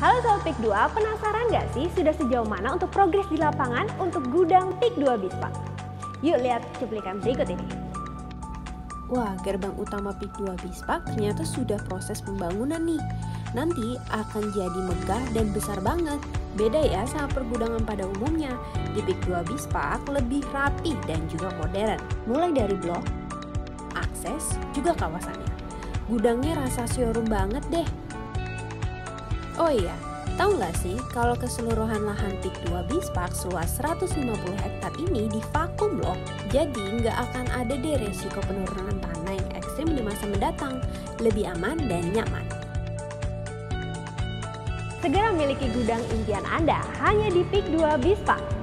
Halo Sobat PIK 2, penasaran nggak sih sudah sejauh mana untuk progres di lapangan untuk gudang PIK 2 Bispak? Yuk lihat cuplikan berikut ini. Wah, gerbang utama PIK 2 Bispak ternyata sudah proses pembangunan nih. Nanti akan jadi megah dan besar banget. Beda ya sama pergudangan pada umumnya. Di PIK 2 Bispak lebih rapi dan juga modern. Mulai dari blok, akses, juga kawasannya. Gudangnya rasa showroom banget deh. Oh iya, tahu nggak sih kalau keseluruhan lahan PIK 2 Bispak seluas 150 hektar ini divakum loh. Jadi nggak akan ada deh resiko penurunan tanah yang ekstrim di masa mendatang. Lebih aman dan nyaman. Segera miliki gudang impian Anda hanya di PIK 2 Bispak.